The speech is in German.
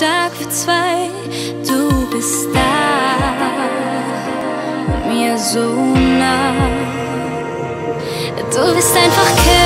stark für zwei. Du bist da, mir so nah. Du bist einfach König